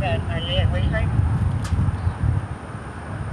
that I live with.